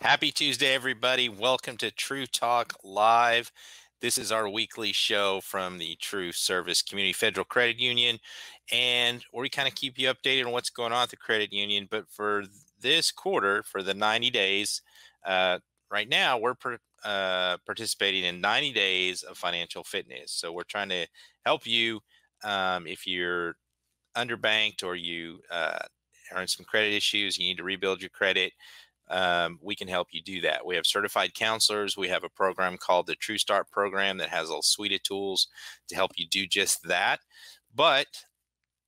Happy Tuesday, everybody. Welcome to TruTalk Live. This is our weekly show from the TruService Community Federal Credit Union, and we kind of keep you updated on what's going on at the credit union. But for this quarter, for the 90 days, uh, right now, we're per, uh, participating in 90 days of financial fitness. So we're trying to help you um, if you're underbanked or you uh, are in some credit issues, you need to rebuild your credit um, we can help you do that. We have certified counselors. We have a program called the True Start program that has a suite of tools to help you do just that. But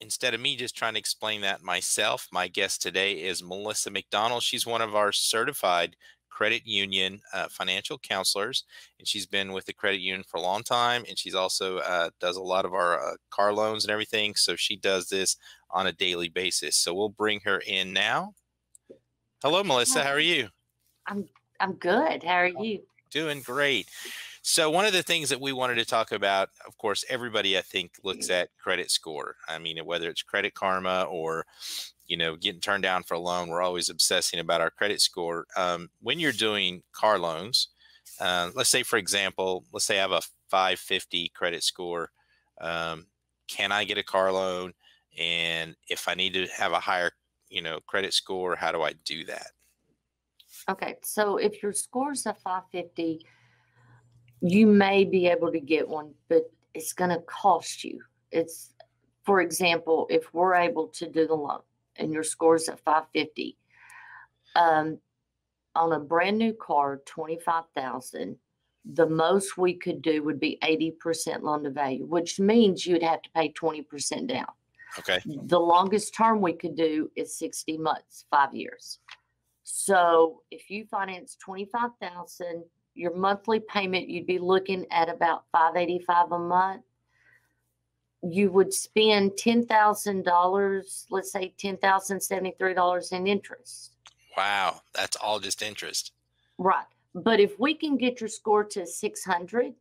instead of me just trying to explain that myself, my guest today is Melissa McDonald. She's one of our certified credit union uh, financial counselors, and she's been with the credit union for a long time. And she's also uh, does a lot of our uh, car loans and everything. So she does this on a daily basis. So we'll bring her in now. Hello, Melissa. How are you? I'm I'm good. How are you? Doing great. So one of the things that we wanted to talk about, of course, everybody I think looks at credit score. I mean, whether it's Credit Karma or you know getting turned down for a loan, we're always obsessing about our credit score. Um, when you're doing car loans, uh, let's say for example, let's say I have a 550 credit score. Um, can I get a car loan? And if I need to have a higher you know, credit score? How do I do that? Okay, so if your score is a 550, you may be able to get one, but it's going to cost you. It's, for example, if we're able to do the loan and your score is at 550, um, on a brand new car, 25,000, the most we could do would be 80% loan to value, which means you'd have to pay 20% down. Okay. The longest term we could do is 60 months, five years. So if you finance 25,000, your monthly payment, you'd be looking at about 585 a month. You would spend $10,000, let's say $10,073 in interest. Wow. That's all just interest. Right. But if we can get your score to 600,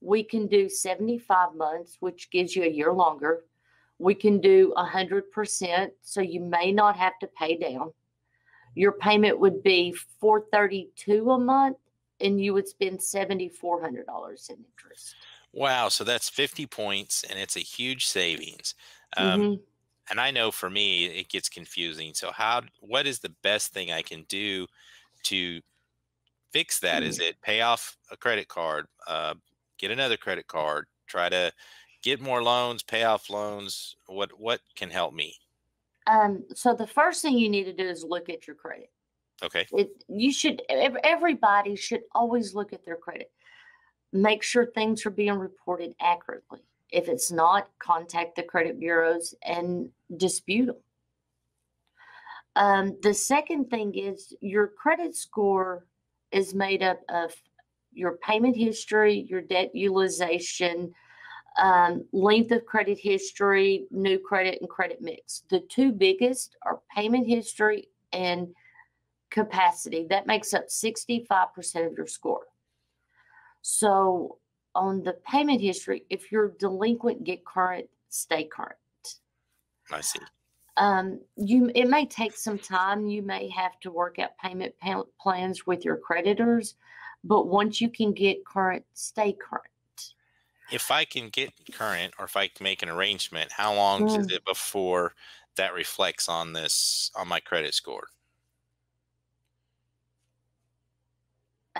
we can do 75 months, which gives you a year longer we can do a hundred percent, so you may not have to pay down. Your payment would be four thirty-two a month, and you would spend seventy-four hundred dollars in interest. Wow, so that's fifty points, and it's a huge savings. Um, mm-hmm. And I know for me, it gets confusing. So, how? What is the best thing I can do to fix that? Mm-hmm. Is it pay off a credit card, uh, get another credit card, try to get more loans, pay off loans? What what can help me? Um, so the first thing you need to do is look at your credit. Okay. It, you should everybody should always look at their credit. Make sure things are being reported accurately. If it's not, contact the credit bureaus and dispute them. Um, the second thing is your credit score is made up of your payment history, your debt utilization, um, length of credit history, new credit, and credit mix. The two biggest are payment history and capacity. That makes up 65% of your score. So, on the payment history, if you're delinquent, get current, stay current. I see. Um, you it may take some time. You may have to work out payment plans with your creditors, but once you can get current, stay current if I can get current or if I can make an arrangement, how long mm. is it before that reflects on this on my credit score?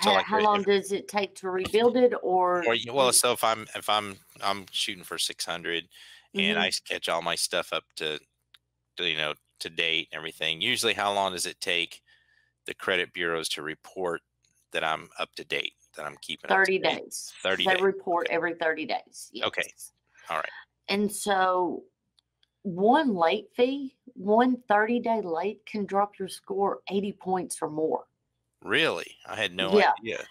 So how, like how long if, does it take to rebuild it or, or well so if i'm if i'm i'm shooting for 600 mm-hmm. and i catch all my stuff up to, to you know to date and everything usually how long does it take the credit bureaus to report that i'm up to date that I'm keeping? 30 days. 30 they days. report okay. every 30 days. Yes. Okay. All right. And so one late fee, one 30 day late can drop your score 80 points or more. Really? I had no yeah. idea.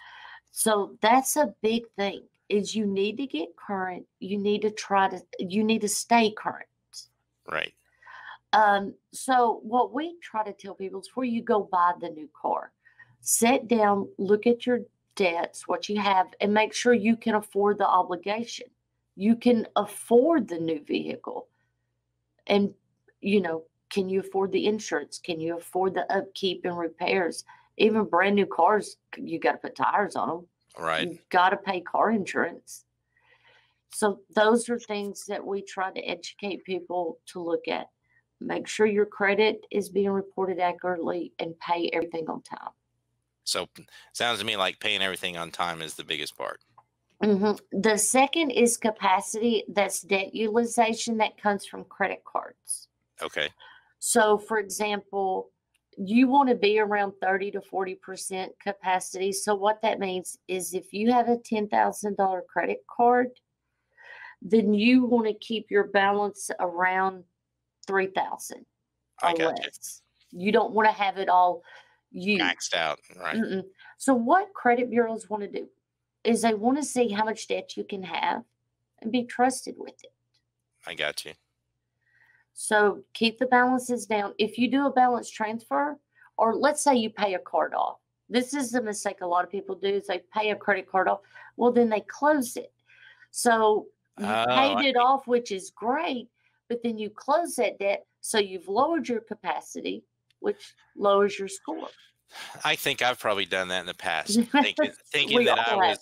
So that's a big thing is you need to get current. You need to try to you need to stay current. Right. Um, so what we try to tell people is before you go buy the new car, sit down, look at your debts, what you have, and make sure you can afford the obligation. You can afford the new vehicle. And, you know, can you afford the insurance? Can you afford the upkeep and repairs? Even brand new cars, you got to put tires on them. Right. You've got to pay car insurance. So those are things that we try to educate people to look at. Make sure your credit is being reported accurately and pay everything on time. So sounds to me like paying everything on time is the biggest part. Mhm. The second is capacity. That's debt utilization that comes from credit cards. Okay. So, for example, you want to be around 30 to 40% capacity. So, what that means is if you have a $10,000 credit card, then you want to keep your balance around 3,000 I or got you. You don't want to have it all used. Maxed out. Right. Mm-mm. So, what credit bureaus want to do is they want to see how much debt you can have and be trusted with it. I got you. So, keep the balances down. If you do a balance transfer, or let's say you pay a card off, this is the mistake a lot of people do is they pay a credit card off. Well, then they close it. So, you Oh, paid it off, which is great, but then you close that debt. So, you've lowered your capacity, which lowers your score. I think I've probably done that in the past, thinking, thinking that I was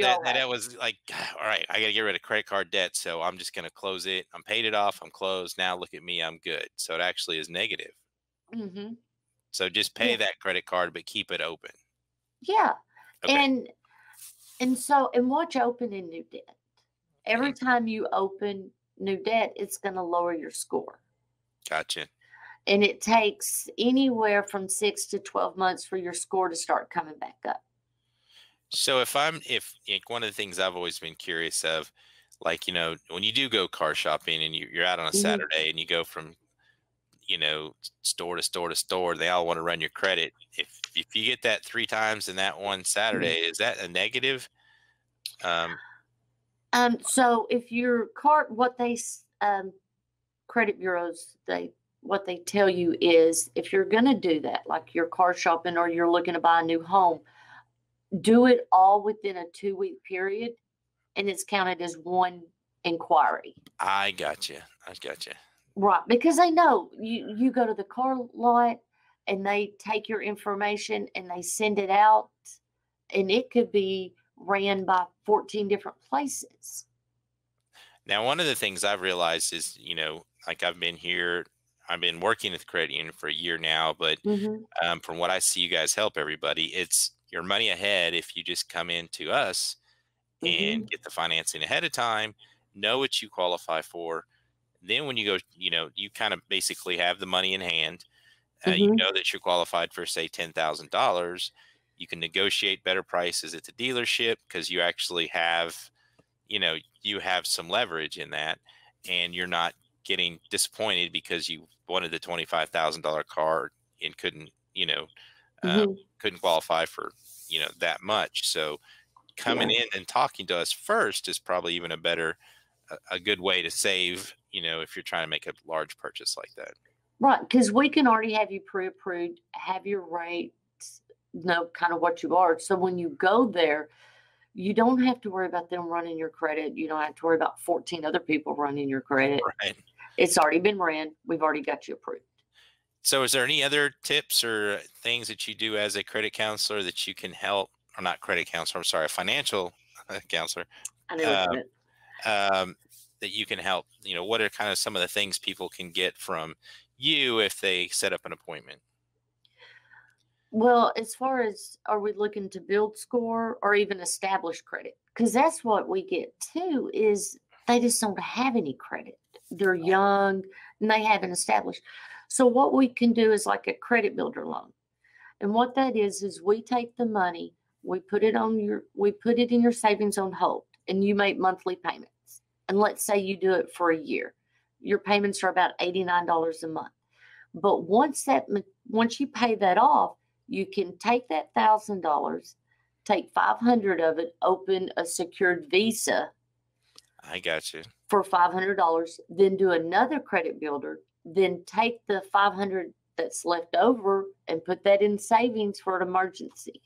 that, that. I was like, all right, I got to get rid of credit card debt, so I'm just going to close it. I'm paid it off. I'm closed. Now look at me, I'm good. So it actually is negative. hmm So just pay Yeah. that credit card, but keep it open. Yeah. Okay. And and so and watch opening new debt. Every time you open new debt, it's going to lower your score. Gotcha. And it takes anywhere from 6 to 12 months for your score to start coming back up. So if I'm if like one of the things I've always been curious of, like you know, when you do go car shopping and you, you're out on a Mhm. Saturday and you go from, you know, store to store to store, they all want to run your credit. If if you get that three times in that one Saturday, is that a negative? Um, Um so if your card what they um credit bureaus they what they tell you is if you're going to do that like you're car shopping or you're looking to buy a new home do it all within a 2 week period and it's counted as one inquiry I got you. I got you. right because they know you you go to the car lot and they take your information and they send it out and it could be ran by 14 different places Now, one of the things I've realized is, you know, like I've been here, I've been working at the credit union for a year now, but Mhm. um, from what I see you guys help everybody, it's your money ahead if you just come in to us and get the financing ahead of time, know what you qualify for. Then when you go, you know, you kind of basically have the money in hand. Uh, You Mhm. know that you're qualified for say ten thousand dollars. You can negotiate better prices at the dealership because you actually have, you know, you have some leverage in that, and you're not getting disappointed because you wanted the twenty five thousand dollar car and couldn't, you know, uh, Mhm. couldn't qualify for you know that much so coming in and talking to us first is probably even a better a, a good way to save you know if you're trying to make a large purchase like that Right, because we can already have you pre-approved, have your rates, know kind of what you are. So when you go there, you don't have to worry about them running your credit. You don't have to worry about 14 other people running your credit. right It's already been ran. We've already got you approved. so is there any other tips or things that you do as a credit counselor that you can help or not credit counselor i'm sorry a financial counselor I know it. um, that you can help you know what are kind of some of the things people can get from you if they set up an appointment Well, as far as are we looking to build score or even establish credit? Because that's what we get too is they just don't have any credit. They're young and they haven't established. So what we can do is like a credit builder loan. And what that is is we take the money, we put it on your we put it in your savings on hold and you make monthly payments. And let's say you do it for a year. Your payments are about $89 a month. But once that once you pay that off, you can take that thousand dollars, take five hundred of it, open a secured Visa i got you for five hundred dollars, then do another credit builder, then take the five hundred that's left over and put that in savings for an emergency.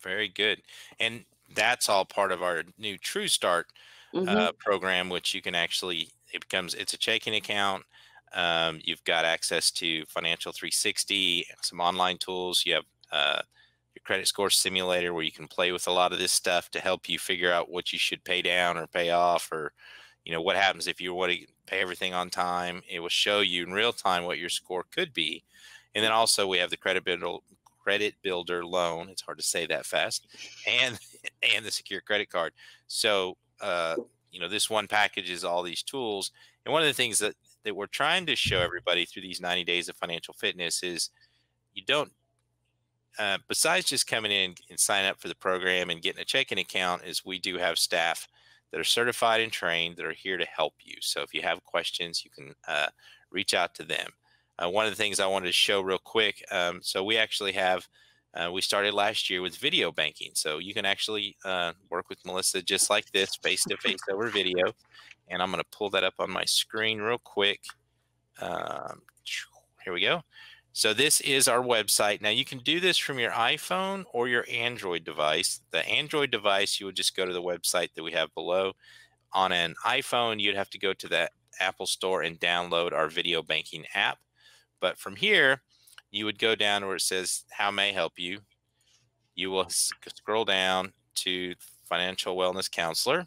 Very good. And that's all part of our new True Start Mhm. uh, program, which you can actually, it becomes, it's a checking account. Um, you've got access to Financial 360, some online tools. You have uh, credit score simulator where you can play with a lot of this stuff to help you figure out what you should pay down or pay off or you know what happens if you want to pay everything on time. It will show you in real time what your score could be. And then also we have the credit builder credit builder loan. It's hard to say that fast. And and the secure credit card. So uh, you know this one package is all these tools. And one of the things that that we're trying to show everybody through these 90 days of financial fitness is you don't uh, besides just coming in and sign up for the program and getting a checking account is we do have staff that are certified and trained that are here to help you. So if you have questions you can uh, reach out to them. Uh, one of the things i wanted to show real quick um, so we actually have uh, we started last year with video banking. So you can actually uh, work with melissa just like this face to face over video. And i'm going to pull that up on my screen real quick. Um, here we go so this is our website. Now you can do this from your iPhone or your Android device. The Android device, you would just go to the website that we have below. On an iPhone, you'd have to go to the Apple Store and download our video banking app. But from here, you would go down where it says how may I help you. You will scroll down to financial wellness counselor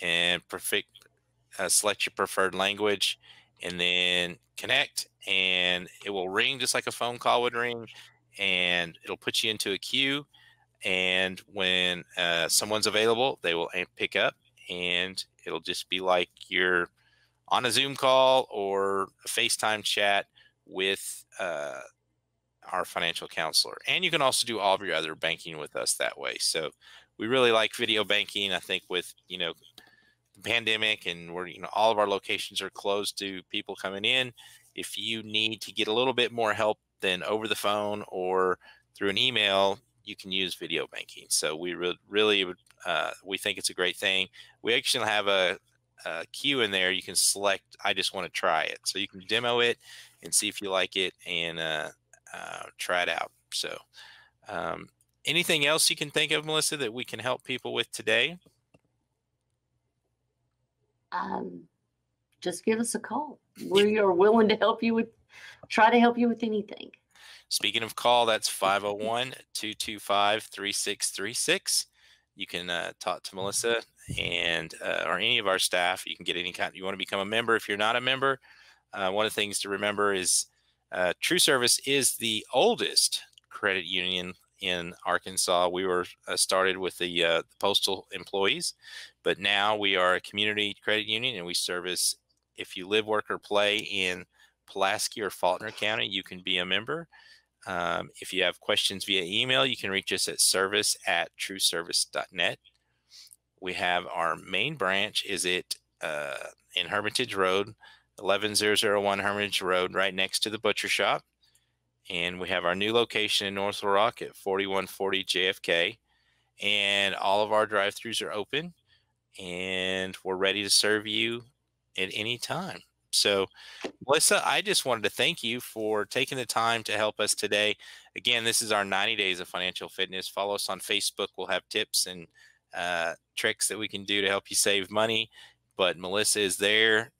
and perfect, uh, select your preferred language and then connect and it will ring just like a phone call would ring and it'll put you into a queue and when uh, someone's available they will pick up and it'll just be like you're on a zoom call or a facetime chat with uh, our financial counselor and you can also do all of your other banking with us that way. So we really like video banking i think with you know the pandemic and we're you know all of our locations are closed to people coming in if you need to get a little bit more help than over the phone or through an email you can use video banking. So we re- really uh, we think it's a great thing. We actually have a, a queue in there you can select i just want to try it. So you can demo it and see if you like it and uh, uh, try it out. So um, anything else you can think of melissa that we can help people with today um, just give us a call. We are willing to help you with, try to help you with anything. Speaking of call, that's 501 225 3636. You can uh, talk to Melissa and uh, or any of our staff. You can get any kind. You want to become a member. If you're not a member, uh, one of the things to remember is uh, TruService is the oldest credit union in Arkansas. We were uh, started with the, uh, postal employees, but now we are a community credit union and we service. If you live, work, or play in Pulaski or Faulkner County, you can be a member. Um, if you have questions via email, you can reach us at service at truservice.net. We have our main branch is it uh, in Hermitage Road, 11001 Hermitage Road, right next to the butcher shop and we have our new location in North Little Rock at 4140 JFK. And all of our drive throughs are open and we're ready to serve you at any time. So, Melissa, I just wanted to thank you for taking the time to help us today. Again, this is our 90 days of financial fitness. Follow us on Facebook. We'll have tips and uh, tricks that we can do to help you save money. But Melissa is there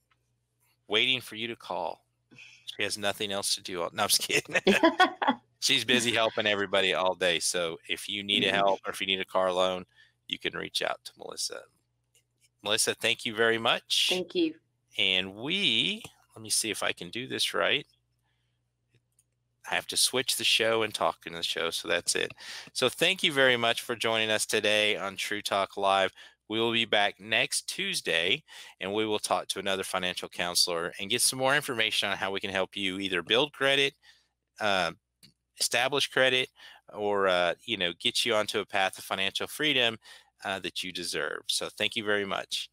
waiting for you to call. She has nothing else to do. No, I'm just kidding. She's busy helping everybody all day. So if you need a mm-hmm. help or if you need a car loan, you can reach out to Melissa. Melissa, thank you very much. Thank you. And we, let me see if I can do this right. I have to switch the show and talk in the show. So that's it. So thank you very much for joining us today on TruTalk Live. We will be back next Tuesday and we will talk to another financial counselor and get some more information on how we can help you either build credit, uh, establish credit, or uh, you know get you onto a path of financial freedom uh, that you deserve. So thank you very much.